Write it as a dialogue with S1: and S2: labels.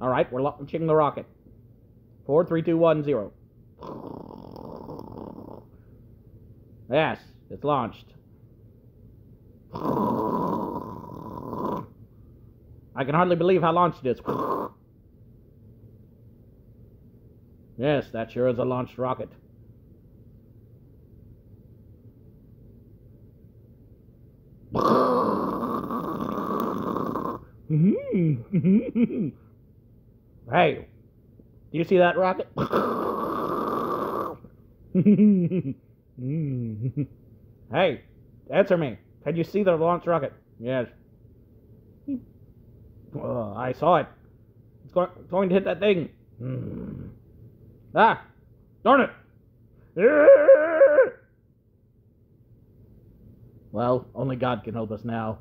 S1: All right, we're launching the rocket. Four, three, two, one, zero. Yes, it's launched. I can hardly believe how launched it is. Yes, that sure is a launched rocket. Mm-hmm. hey, do you see that rocket? hey, answer me. Can you see the launch rocket? Yes. Uh, I saw it. It's going, to hit that thing. Ah! Darn it! Well, only God can help us now.